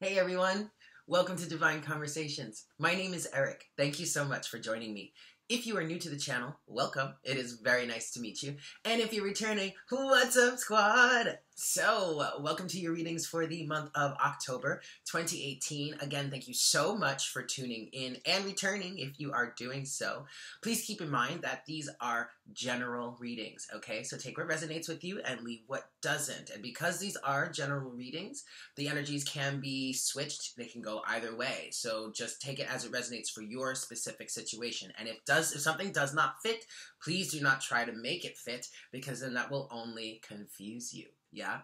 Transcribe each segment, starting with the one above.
Hey everyone, welcome to Divine Conversations. My name is Eric. Thank you so much for joining me. If you are new to the channel, welcome. It is very nice to meet you. And if you're returning, what's up, squad? So, welcome to your readings for the month of October 2018. Again, thank you so much for tuning in and returning if you are doing so. Please keep in mind that these are general readings, okay? So, take what resonates with you and leave what doesn't. And because these are general readings, the energies can be switched, they can go either way. So, just take it as it resonates for your specific situation. And if does if something does not fit, please do not try to make it fit because then that will only confuse you. Yeah.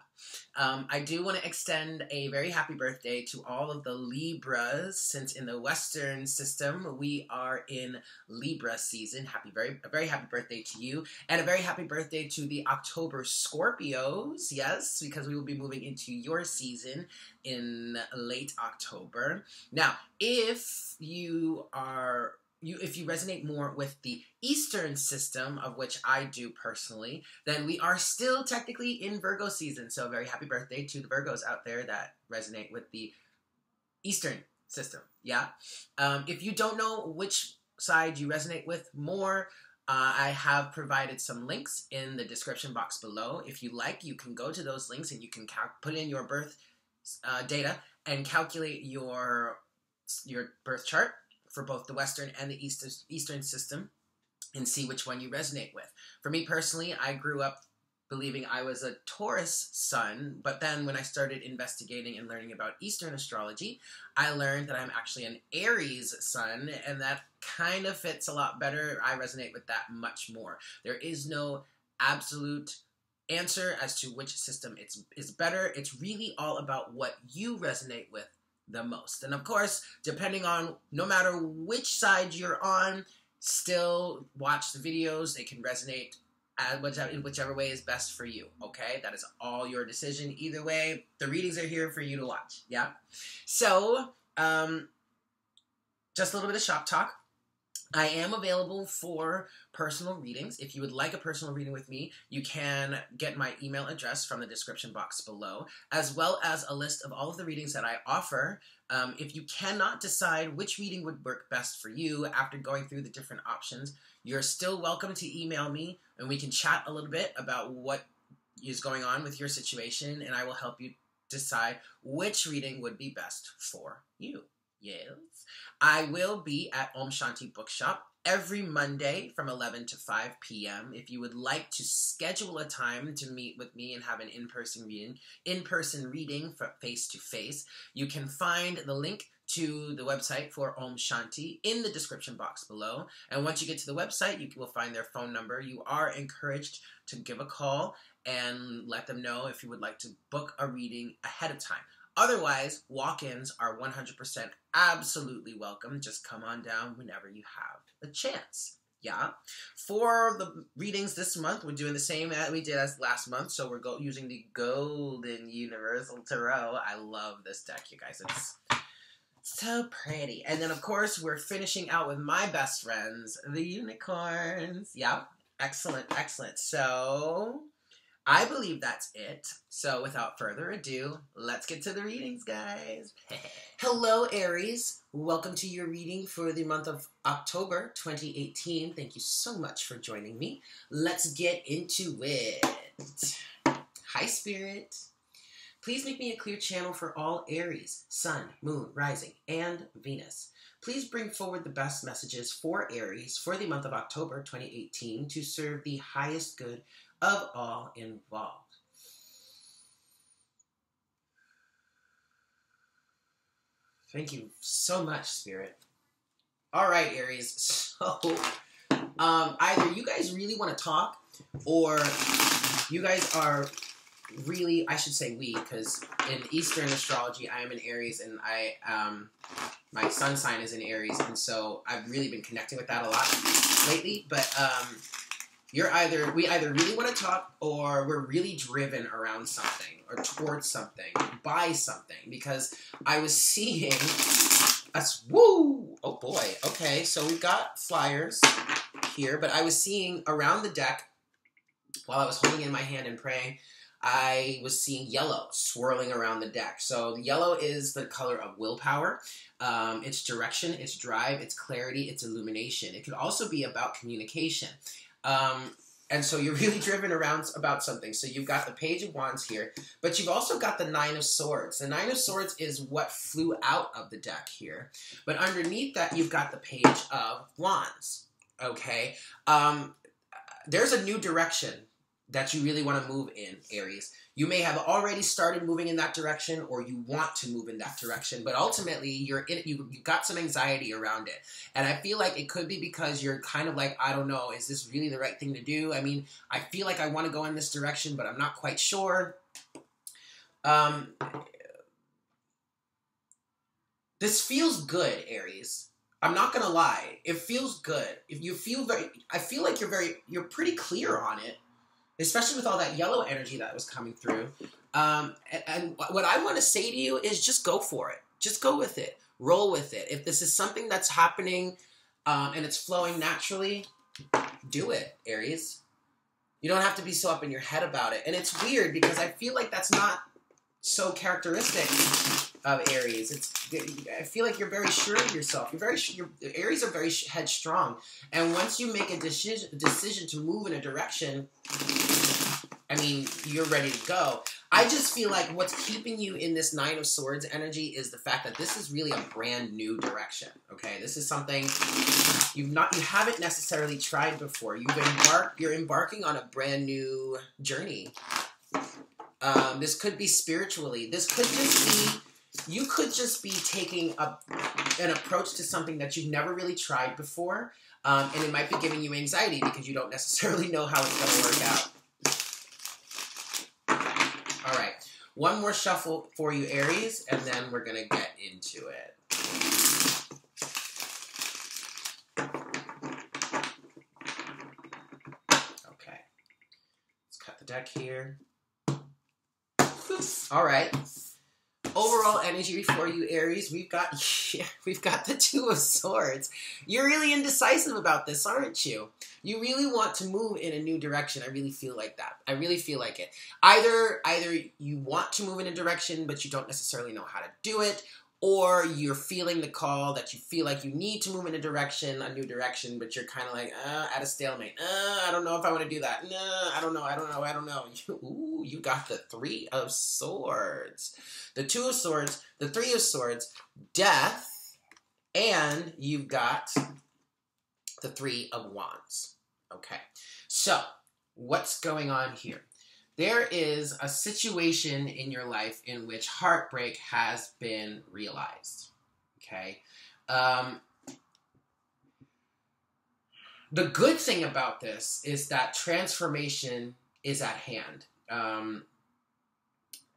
Um, I do want to extend a very happy birthday to all of the Libras, since in the Western system we are in Libra season. Happy, very, a very happy birthday to you, and a very happy birthday to the October Scorpios. Yes, because we will be moving into your season in late October. Now, if you are you if you resonate more with the Eastern system, of which I do personally, then we are still technically in Virgo season. So very happy birthday to the Virgos out there that resonate with the Eastern system. Yeah. Um, if you don't know which side you resonate with more, uh, I have provided some links in the description box below. If you like, you can go to those links and you can put in your birth uh, data and calculate your your birth chart for both the Western and the Eastern, Eastern system and see which one you resonate with. For me personally, I grew up believing I was a Taurus sun, but then when I started investigating and learning about Eastern astrology, I learned that I'm actually an Aries sun, and that kind of fits a lot better. I resonate with that much more. There is no absolute answer as to which system it's is better. It's really all about what you resonate with the most. And of course, depending on no matter which side you're on, still watch the videos. They can resonate whichever, in whichever way is best for you. Okay, that is all your decision. Either way, the readings are here for you to watch. Yeah. So, um, just a little bit of shop talk. I am available for personal readings. If you would like a personal reading with me, you can get my email address from the description box below, as well as a list of all of the readings that I offer. Um, if you cannot decide which reading would work best for you after going through the different options, you're still welcome to email me and we can chat a little bit about what is going on with your situation, and I will help you decide which reading would be best for you. Yes. I will be at Aum Shanti Bookshop every Monday from 11 to 5 p.m. If you would like to schedule a time to meet with me and have an in-person reading, in-person reading face to face, you can find the link to the website for Aum Shanti in the description box below. And once you get to the website, you will find their phone number. You are encouraged to give a call and let them know if you would like to book a reading ahead of time. Otherwise, walk ins are 100% absolutely welcome. Just come on down whenever you have a chance. Yeah. For the readings this month, we're doing the same as we did as last month. So we're go- using the Golden Universal Tarot. I love this deck, you guys. It's so pretty. And then, of course, we're finishing out with my best friends, the unicorns. Yeah. Excellent, excellent. So I believe that's it. So, without further ado, let's get to the readings, guys. Hello, Aries. Welcome to your reading for the month of October 2018. Thank you so much for joining me. Let's get into it. Hi, Spirit. Please make me a clear channel for all Aries, Sun, Moon, Rising, and Venus. Please bring forward the best messages for Aries for the month of October 2018 to serve the highest good of all involved. Thank you so much, Spirit. All right, Aries. So, um, either you guys really want to talk, or you guys are really, I should say we, because in Eastern astrology, I am in Aries, and I, um, my sun sign is in Aries, and so I've really been connecting with that a lot lately. But um, you're either we either really want to talk or we're really driven around something or towards something by something because i was seeing us woo oh boy okay so we've got flyers here but i was seeing around the deck while i was holding in my hand and praying I was seeing yellow swirling around the deck. So yellow is the color of willpower. Um, its direction, its drive, its clarity, its illumination. It could also be about communication. Um, and so you're really driven around about something. So you've got the Page of Wands here, but you've also got the Nine of Swords. The Nine of Swords is what flew out of the deck here. But underneath that, you've got the Page of Wands. Okay? Um, there's a new direction that you really want to move in, Aries. You may have already started moving in that direction or you want to move in that direction, but ultimately you're in you you got some anxiety around it. And I feel like it could be because you're kind of like, I don't know, is this really the right thing to do? I mean, I feel like I want to go in this direction, but I'm not quite sure. Um this feels good, Aries. I'm not gonna lie. It feels good. If you feel very, I feel like you're very, you're pretty clear on it especially with all that yellow energy that was coming through. Um, and, and, what I want to say to you is just go for it. Just go with it. Roll with it. If this is something that's happening um, and it's flowing naturally, do it, Aries. You don't have to be so up in your head about it. And it's weird because I feel like that's not so characteristic of Aries. It's I feel like you're very sure of yourself. You're very your Aries are very headstrong, and once you make a decision decision to move in a direction, I mean, you're ready to go. I just feel like what's keeping you in this Nine of Swords energy is the fact that this is really a brand new direction. Okay, this is something you've not, you haven't necessarily tried before. You've embarked, you're embarking on a brand new journey. Um, this could be spiritually. This could just be you could just be taking a, an approach to something that you've never really tried before, um, and it might be giving you anxiety because you don't necessarily know how it's going to work out. All right, one more shuffle for you, Aries, and then we're going to get into it. Okay, let's cut the deck here. All right overall energy for you, Aries, we've got yeah, we've got the Two of Swords. You're really indecisive about this, aren't you? You really want to move in a new direction. I really feel like that. I really feel like it. Either either you want to move in a direction, but you don't necessarily know how to do it, or you're feeling the call that you feel like you need to move in a direction, a new direction, but you're kind of like uh, at a stalemate. Uh, I don't know if I want to do that. No, I don't know. I don't know. I don't know. Ooh, you got the three of swords, the two of swords, the three of swords, death, and you've got the three of wands. Okay, so what's going on here? There is a situation in your life in which heartbreak has been realized. Okay? Um, the good thing about this is that transformation is at hand. Um,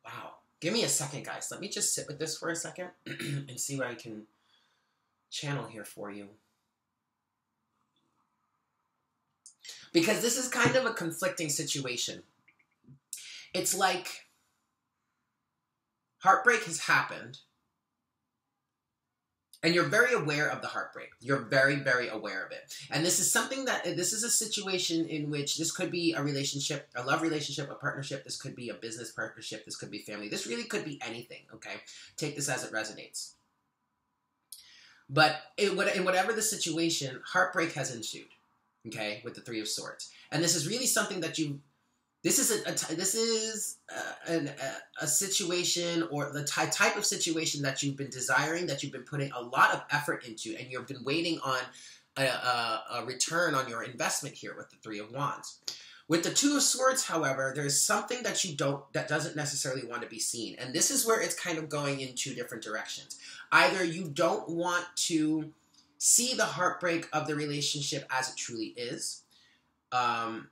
wow. Give me a second, guys. Let me just sit with this for a second and see what I can channel here for you. Because this is kind of a conflicting situation it's like heartbreak has happened and you're very aware of the heartbreak. You're very very aware of it. And this is something that this is a situation in which this could be a relationship a love relationship a partnership. This could be a business partnership. This could be family. This really could be anything okay? Take this as it resonates. But in whatever the situation heartbreak has ensued okay with the three of swords. And this is really something that you this is a, a this is a, a, a, situation or the ty- type of situation that you've been desiring that you've been putting a lot of effort into and you've been waiting on a, a return on your investment here with the three of wands. With the two of swords however there's something that you don't that doesn't necessarily want to be seen and this is where it's kind of going in two different directions. Either you don't want to see the heartbreak of the relationship as it truly is um,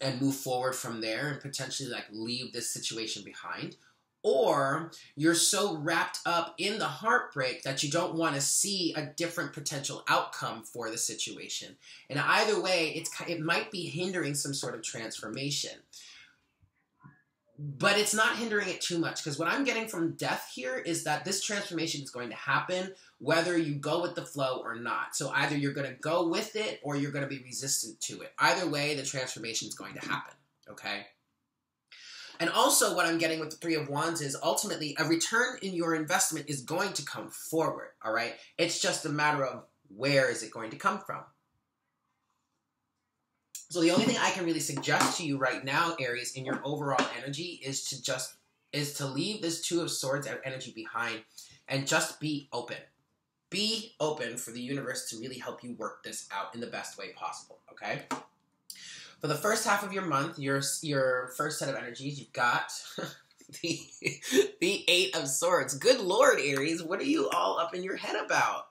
and move forward from there and potentially like leave this situation behind? Or you're so wrapped up in the heartbreak that you don't want to see a different potential outcome for the situation. And either way it's it might be hindering some sort of transformation but it's not hindering it too much because what I'm getting from death here is that this transformation is going to happen whether you go with the flow or not. So either you're going to go with it or you're going to be resistant to it. Either way, the transformation is going to happen. Okay. And also, what I'm getting with the Three of Wands is ultimately a return in your investment is going to come forward, all right? It's just a matter of where is it going to come from. So the only thing I can really suggest to you right now, Aries, in your overall energy is to just is to leave this two of swords energy behind and just be open. Be open for the universe to really help you work this out in the best way possible, okay? For the first half of your month, your your first set of energies, you've got the the 8 of swords. Good lord, Aries, what are you all up in your head about?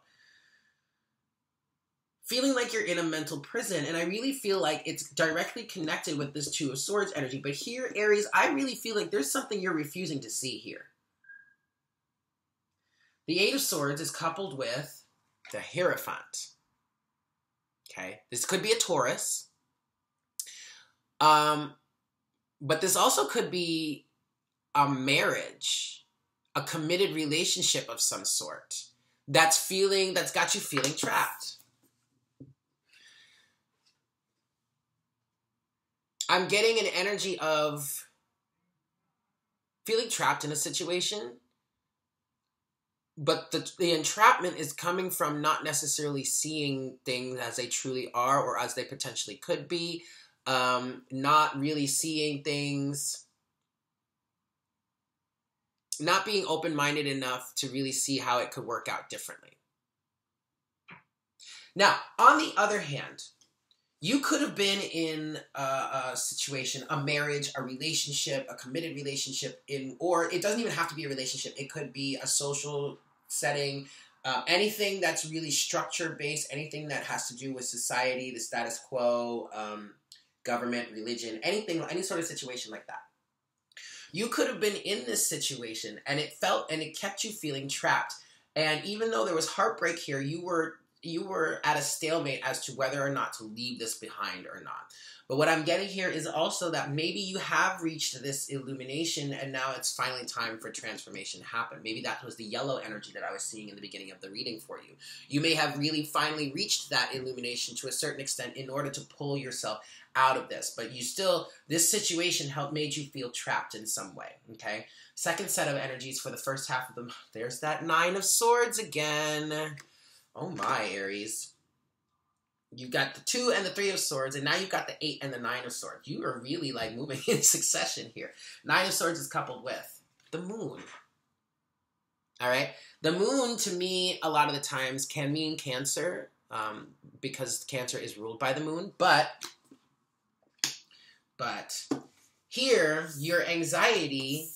Feeling like you're in a mental prison. And I really feel like it's directly connected with this Two of Swords energy. But here, Aries, I really feel like there's something you're refusing to see here. The Eight of Swords is coupled with the Hierophant. Okay, this could be a Taurus. Um, but this also could be a marriage, a committed relationship of some sort that's feeling that's got you feeling trapped. I'm getting an energy of feeling trapped in a situation, but the, the entrapment is coming from not necessarily seeing things as they truly are or as they potentially could be, um, not really seeing things, not being open minded enough to really see how it could work out differently. Now, on the other hand, you could have been in a, a, situation, a marriage, a relationship, a committed relationship, in or it doesn't even have to be a relationship. It could be a social setting, uh, anything that's really structure based, anything that has to do with society, the status quo, um, government, religion, anything, any sort of situation like that. You could have been in this situation, and it felt and it kept you feeling trapped. And even though there was heartbreak here, you were you were at a stalemate as to whether or not to leave this behind or not. But what I'm getting here is also that maybe you have reached this illumination and now it's finally time for transformation to happen. Maybe that was the yellow energy that I was seeing in the beginning of the reading for you. You may have really finally reached that illumination to a certain extent in order to pull yourself out of this. But you still, this situation helped made you feel trapped in some way. Okay. Second set of energies for the first half of the there's that nine of swords again. Oh my, Aries. You've got the two and the three of swords, and now you've got the eight and the nine of swords. You are really like moving in succession here. Nine of swords is coupled with the moon. All right. The moon, to me, a lot of the times can mean Cancer um, because Cancer is ruled by the moon. But, but here, your anxiety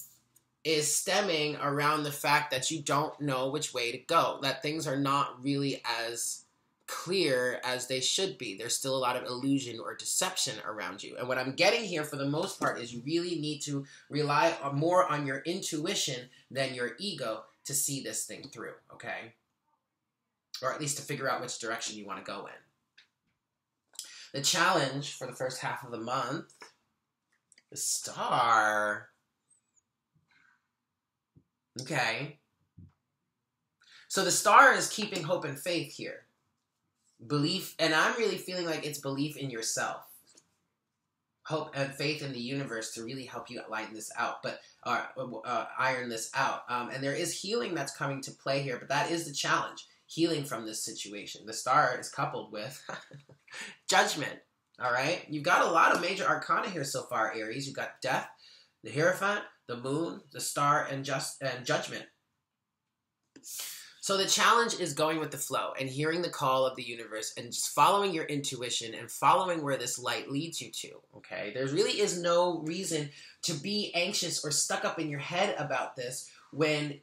is stemming around the fact that you don't know which way to go, that things are not really as clear as they should be. There's still a lot of illusion or deception around you. And what I'm getting here for the most part is you really need to rely more on your intuition than your ego to see this thing through, okay? Or at least to figure out which direction you want to go in. The challenge for the first half of the month, the star Okay. So the star is keeping hope and faith here. Belief, and I'm really feeling like it's belief in yourself. Hope and faith in the universe to really help you lighten this out, but uh, uh, iron this out. Um, and there is healing that's coming to play here, but that is the challenge healing from this situation. The star is coupled with judgment. All right, you've got a lot of major arcana here so far, Aries. You've got death, the Hierophant, the moon, the star, and just and judgment. So the challenge is going with the flow and hearing the call of the universe and just following your intuition and following where this light leads you to. Okay, there really is no reason to be anxious or stuck up in your head about this when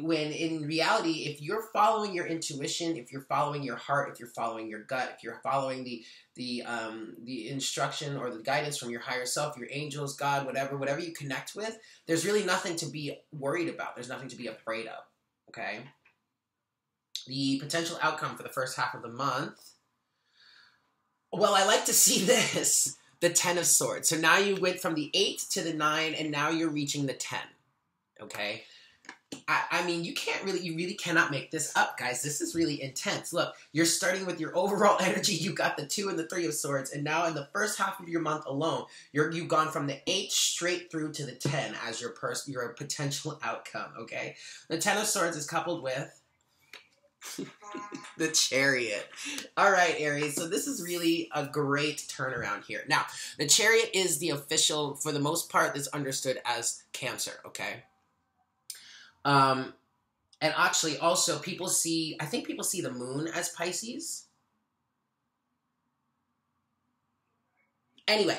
when in reality if you're following your intuition if you're following your heart if you're following your gut if you're following the the um, the instruction or the guidance from your higher self your angels god whatever whatever you connect with there's really nothing to be worried about. There's nothing to be afraid of okay? The potential outcome for the first half of the month well i like to see this the 10 of swords. So now you went from the 8 to the 9 and now you're reaching the 10 okay I, I mean, you can't really, you really cannot make this up, guys. This is really intense. Look, you're starting with your overall energy. You got the two and the three of swords, and now in the first half of your month alone, you're you've gone from the eight straight through to the ten as your pers- your potential outcome. Okay, the ten of swords is coupled with the chariot. All right, Aries. So this is really a great turnaround here. Now, the chariot is the official, for the most part, is understood as Cancer. Okay. Um, and actually, also people see. I think people see the moon as Pisces. Anyway,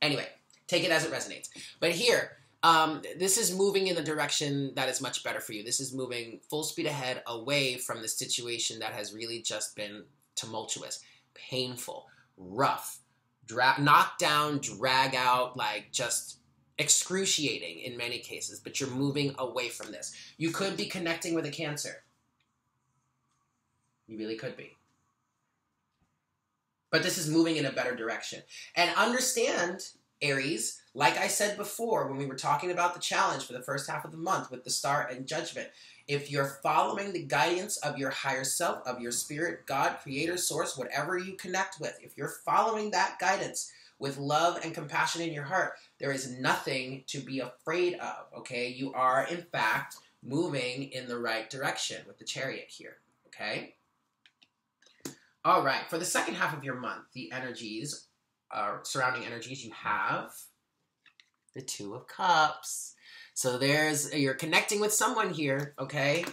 anyway, take it as it resonates. But here, um, this is moving in the direction that is much better for you. This is moving full speed ahead away from the situation that has really just been tumultuous, painful, rough, dra- knock down, drag out, like just excruciating in many cases, but you're moving away from this. You could be connecting with a cancer. You really could be. But this is moving in a better direction. And understand, Aries, like I said before when we were talking about the challenge for the first half of the month with the star and judgment, if you're following the guidance of your higher self, of your spirit, God, creator, source, whatever you connect with, if you're following that guidance with love and compassion in your heart, there is nothing to be afraid of, okay? You are, in fact, moving in the right direction with the chariot here, okay? All right, for the second half of your month, the energies, uh, surrounding energies, you have the Two of Cups. So there's, you're connecting with someone here, okay?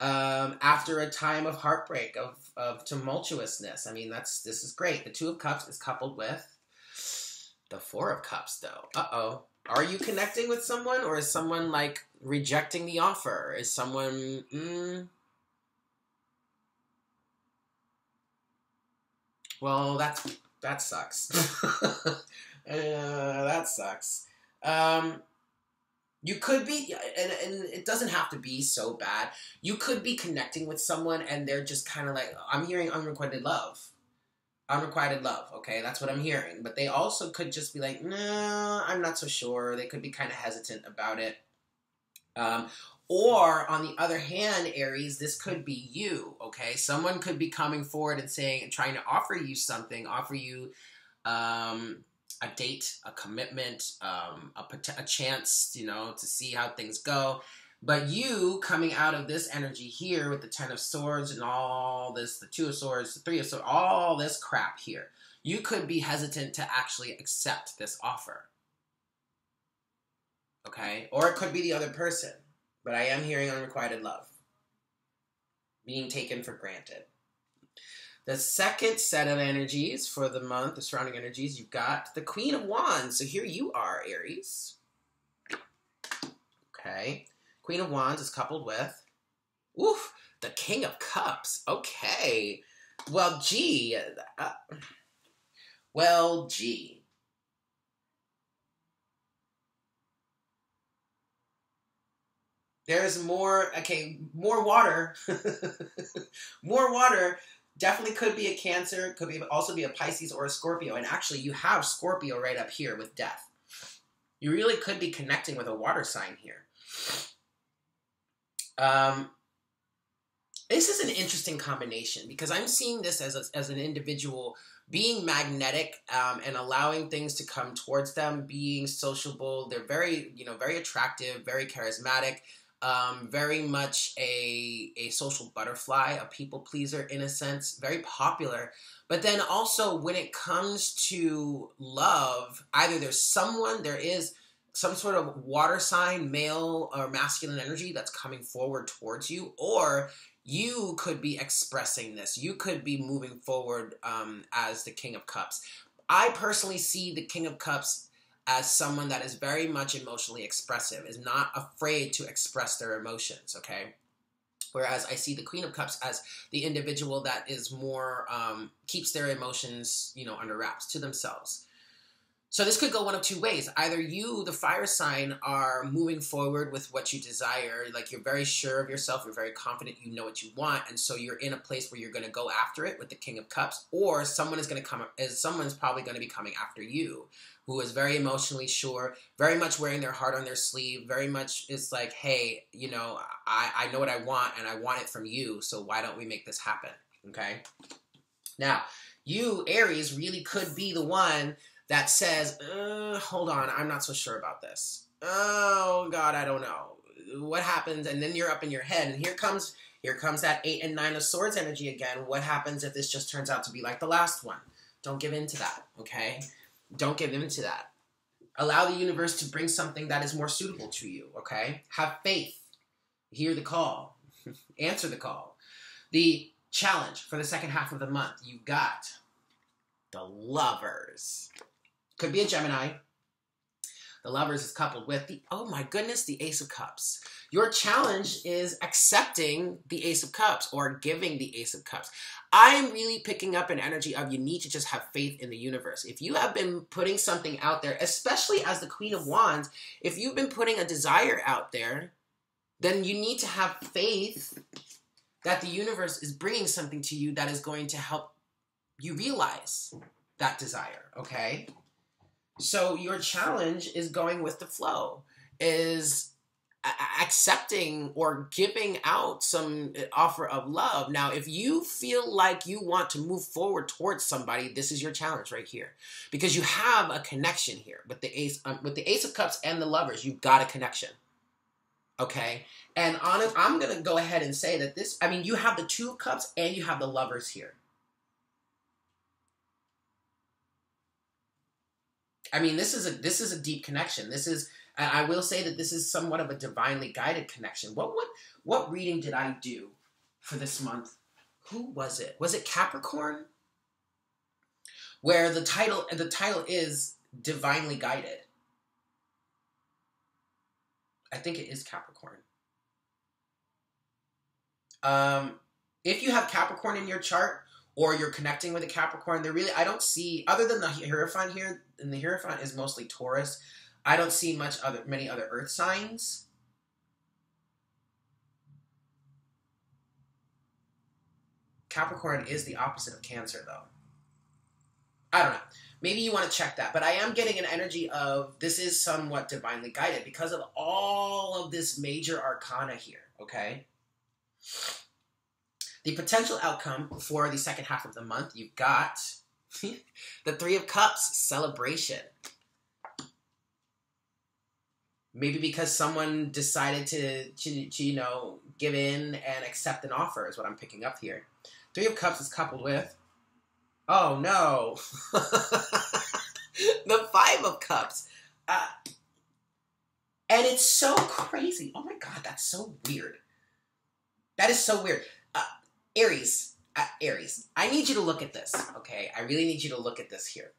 Um, after a time of heartbreak, of, of tumultuousness. I mean, that's, this is great. The Two of Cups is coupled with the Four of Cups, though. Uh oh. Are you connecting with someone, or is someone like rejecting the offer? Is someone. Mm, well, that's that sucks. uh, that sucks. Um, you could be, and, and it doesn't have to be so bad. You could be connecting with someone, and they're just kind of like, I'm hearing unrequited love unrequited love. Okay, that's what I'm hearing. But they also could just be like, no, I'm not so sure. They could be kind of hesitant about it. Um, or on the other hand, Aries, this could be you. Okay, someone could be coming forward and saying, and trying to offer you something, offer you um, a date, a commitment, um, a, a chance, you know, to see how things go. But you coming out of this energy here with the Ten of Swords and all this, the Two of Swords, the Three of Swords, all this crap here, you could be hesitant to actually accept this offer. Okay? Or it could be the other person. But I am hearing unrequited love being taken for granted. The second set of energies for the month, the surrounding energies, you've got the Queen of Wands. So here you are, Aries. Okay. Queen of Wands is coupled with, oof, the King of Cups. Okay. Well, gee. Uh, well, gee. There's more, okay, more water. more water definitely could be a Cancer, could be also be a Pisces or a Scorpio. And actually, you have Scorpio right up here with death. You really could be connecting with a water sign here. Um, this is an interesting combination because I'm seeing this as, a, as an individual being magnetic um, and allowing things to come towards them, being sociable. They're very, you know, very attractive, very charismatic, um, very much a, a social butterfly, a people pleaser in a sense, very popular. But then also when it comes to love, either there's someone, there is some sort of water sign, male or masculine energy that's coming forward towards you, or you could be expressing this. You could be moving forward um, as the King of Cups. I personally see the King of Cups as someone that is very much emotionally expressive, is not afraid to express their emotions, okay? Whereas I see the Queen of Cups as the individual that is more, um, keeps their emotions, you know, under wraps to themselves. So this could go one of two ways. Either you, the fire sign, are moving forward with what you desire, like you're very sure of yourself, you're very confident, you know what you want, and so you're in a place where you're going to go after it with the King of Cups, or someone is going to come, is someone's probably going to be coming after you who is very emotionally sure, very much wearing their heart on their sleeve, very much is like, hey, you know, I, I know what I want and I want it from you, so why don't we make this happen? Okay? Now, you, Aries, really could be the one that says, uh, hold on, I'm not so sure about this. Oh, God, I don't know. What happens? And then you're up in your head, and here comes here comes that eight and nine of swords energy again. What happens if this just turns out to be like the last one? Don't give in to that, okay? Don't give in to that. Allow the universe to bring something that is more suitable to you, okay? Have faith. Hear the call. Answer the call. The challenge for the second half of the month, you've got the lovers. Could be a Gemini. The lovers is coupled with the, oh my goodness, the Ace of Cups. Your challenge is accepting the Ace of Cups or giving the Ace of Cups. I am really picking up an energy of you need to just have faith in the universe. If you have been putting something out there, especially as the Queen of Wands, if you've been putting a desire out there, then you need to have faith that the universe is bringing something to you that is going to help you realize that desire, okay? So your challenge is going with the flow, is accepting or giving out some uh, offer of love. Now, if you feel like you want to move forward towards somebody, this is your challenge right here, because you have a connection here with the ace, um, with the ace of cups and the lovers. You've got a connection. Okay, and honest, I'm gonna go ahead and say that this. I mean, you have the two of cups and you have the lovers here. I mean, this is a this is a deep connection. This is I will say that this is somewhat of a divinely guided connection. What what what reading did I do for this month? Who was it? Was it Capricorn? Where the title the title is divinely guided. I think it is Capricorn. Um, if you have Capricorn in your chart or you're connecting with a Capricorn, there really I don't see other than the Hierophant here, and the Hierophant is mostly Taurus. I don't see much other many other earth signs. Capricorn is the opposite of Cancer though. I don't know. Maybe you want to check that, but I am getting an energy of this is somewhat divinely guided because of all of this major arcana here, okay? The potential outcome for the second half of the month, you've got the Three of Cups celebration. Maybe because someone decided to, to, to, you know, give in and accept an offer is what I'm picking up here. Three of Cups is coupled with, oh no, the Five of Cups. Uh, and it's so crazy. Oh my God, that's so weird. That is so weird. Aries, uh, Aries, I need you to look at this, okay? I really need you to look at this here.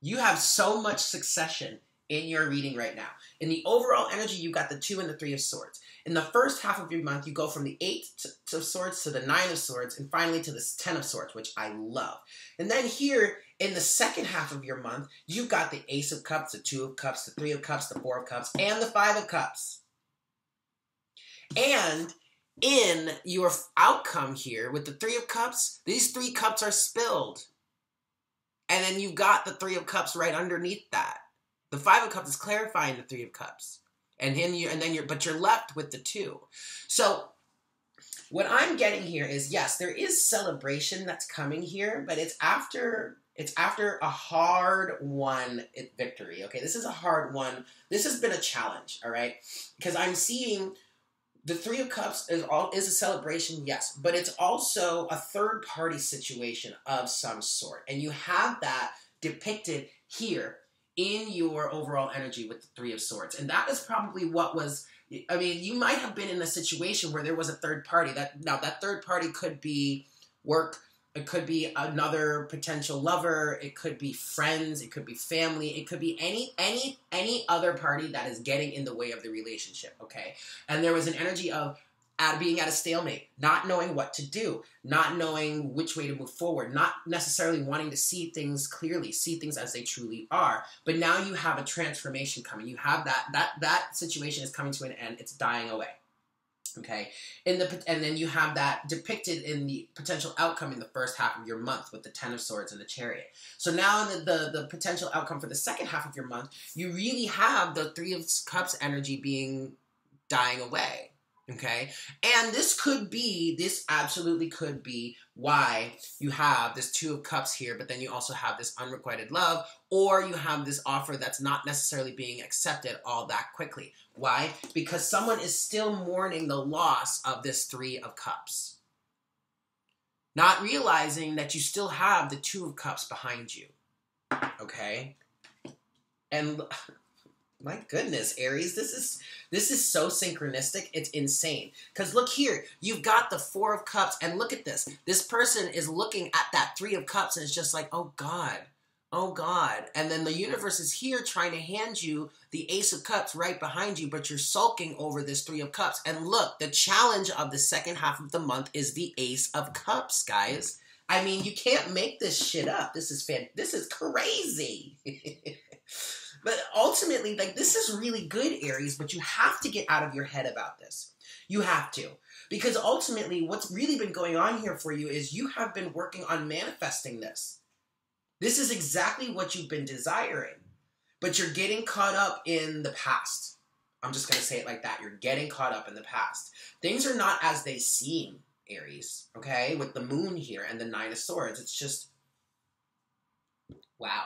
You have so much succession in your reading right now. In the overall energy, you got the two and the three of swords. In the first half of your month, you go from the eight of swords to the nine of swords, and finally to the ten of swords, which I love. And then here in the second half of your month, you've got the ace of cups, the two of cups, the three of cups, the four of cups, and the five of cups. And in your outcome here with the three of cups, these three cups are spilled. And then you've got the three of cups right underneath that. The five of cups is clarifying the three of cups. And then you and then you're but you're left with the two. So what I'm getting here is yes, there is celebration that's coming here, but it's after it's after a hard won victory. Okay, this is a hard one. This has been a challenge, all right? Because I'm seeing the Three of Cups is all is a celebration, yes, but it's also a third party situation of some sort, and you have that depicted here in your overall energy with the Three of Swords, and that is probably what was. I mean, you might have been in a situation where there was a third party. That now that third party could be work it could be another potential lover. It could be friends. It could be family. It could be any any any other party that is getting in the way of the relationship. Okay, and there was an energy of at being at a stalemate, not knowing what to do, not knowing which way to move forward, not necessarily wanting to see things clearly, see things as they truly are. But now you have a transformation coming. You have that that that situation is coming to an end. It's dying away. Okay, in the and then you have that depicted in the potential outcome in the first half of your month with the Ten of Swords and the Chariot. So now the, the the potential outcome for the second half of your month, you really have the Three of Cups energy being dying away. Okay. And this could be, this absolutely could be why you have this Two of Cups here, but then you also have this unrequited love, or you have this offer that's not necessarily being accepted all that quickly. Why? Because someone is still mourning the loss of this Three of Cups. Not realizing that you still have the Two of Cups behind you. Okay? And my goodness, Aries, this is this is so synchronistic. It's insane. Cuz look here, you've got the 4 of cups and look at this. This person is looking at that 3 of cups and it's just like, "Oh god. Oh god." And then the universe is here trying to hand you the ace of cups right behind you, but you're sulking over this 3 of cups. And look, the challenge of the second half of the month is the ace of cups, guys. I mean, you can't make this shit up. This is fan- this is crazy. But ultimately, like this is really good, Aries, but you have to get out of your head about this. You have to. Because ultimately, what's really been going on here for you is you have been working on manifesting this. This is exactly what you've been desiring, but you're getting caught up in the past. I'm just going to say it like that. You're getting caught up in the past. Things are not as they seem, Aries, okay? With the moon here and the Nine of Swords, it's just, wow.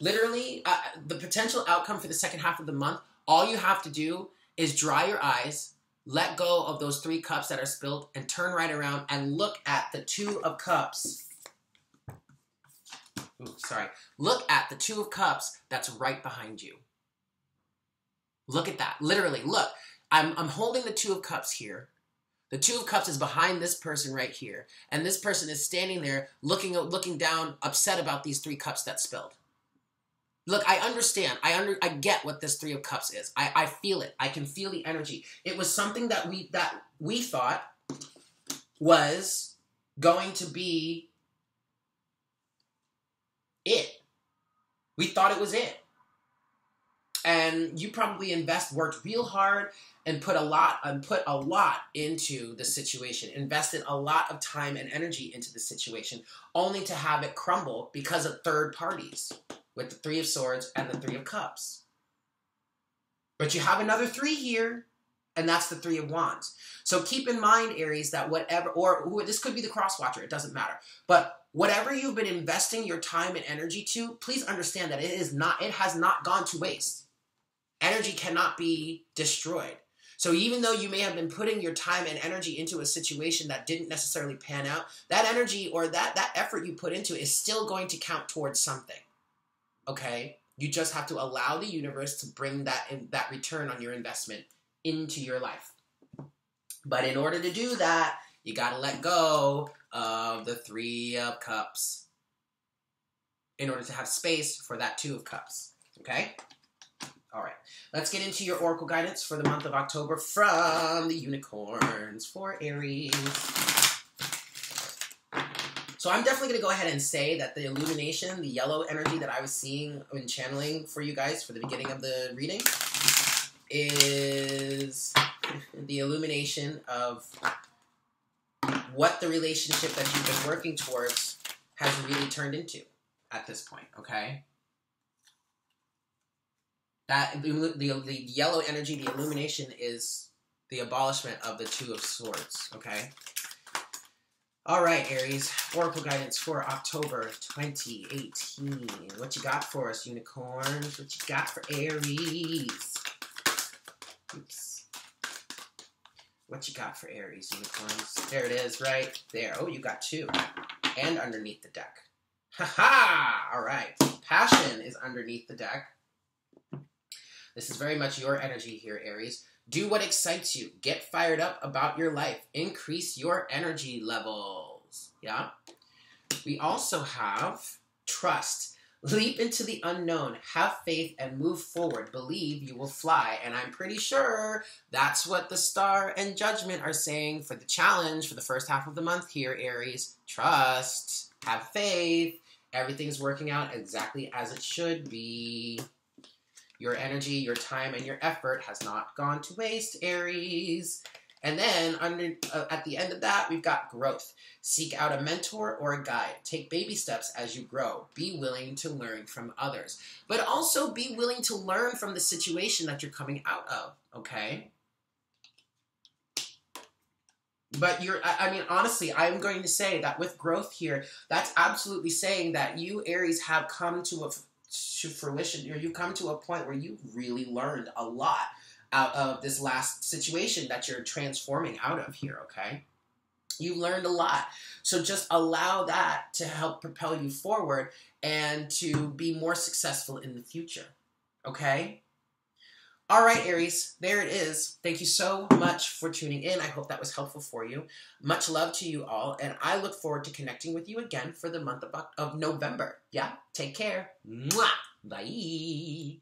Literally, uh, the potential outcome for the second half of the month, all you have to do is dry your eyes, let go of those three cups that are spilled, and turn right around and look at the two of cups. Ooh, sorry. Look at the two of cups that's right behind you. Look at that. Literally, look. I'm, I'm holding the two of cups here. The two of cups is behind this person right here. And this person is standing there looking looking down, upset about these three cups that spilled. Look, I understand. I under I get what this three of cups is. I, I feel it. I can feel the energy. It was something that we that we thought was going to be it. We thought it was it. And you probably invest worked real hard and put a lot and put a lot into the situation, invested a lot of time and energy into the situation, only to have it crumble because of third parties with the Three of Swords and the Three of Cups. But you have another three here, and that's the Three of Wands. So keep in mind, Aries, that whatever, or, this could be the Crosswatcher, it doesn't matter. But whatever you've been investing your time and energy to, please understand that it is not, it has not gone to waste. Energy cannot be destroyed. So even though you may have been putting your time and energy into a situation that didn't necessarily pan out, that energy or that that effort you put into it is still going to count towards something. Okay? You just have to allow the universe to bring that in, that return on your investment into your life. But in order to do that, you got to let go of the 3 of cups in order to have space for that 2 of cups. Okay? All right, let's get into your oracle guidance for the month of October from the unicorns for Aries. So I'm definitely going to go ahead and say that the illumination, the yellow energy that I was seeing and channeling for you guys for the beginning of the reading is the illumination of what the relationship that you've been working towards has really turned into at this point, okay? That the, the, yellow energy, the illumination is the abolishment of the Two of Swords. Okay. All right, Aries. Oracle guidance for October 2018. What you got for us, unicorns? What you got for Aries? Oops. What you got for Aries, unicorns? There it is, right there. Oh, you got two. And underneath the deck. Ha ha! All right. Passion is underneath the deck. This is very much your energy here, Aries. Do what excites you. Get fired up about your life. Increase your energy levels. Yeah? We also have trust. Leap into the unknown. Have faith and move forward. Believe you will fly. And I'm pretty sure that's what the star and judgment are saying for the challenge for the first half of the month here, Aries. Trust. Have faith. Everything's working out exactly as it should be. Your energy, your time, and your effort has not gone to waste, Aries. And then under uh, at the end of that, we've got growth. Seek out a mentor or a guide. Take baby steps as you grow. Be willing to learn from others, but also be willing to learn from the situation that you're coming out of, okay? But you're, I mean, honestly, I'm going to say that with growth here, that's absolutely saying that you, Aries, have come to a to fruition, or you come to a point where you really learned a lot out of this last situation that you're transforming out of here, okay? You learned a lot. So just allow that to help propel you forward and to be more successful in the future, okay? All right, Aries, there it is. Thank you so much for tuning in. I hope that was helpful for you. Much love to you all, and I look forward to connecting with you again for the month of, of November. Yeah, take care. Mwah! Bye.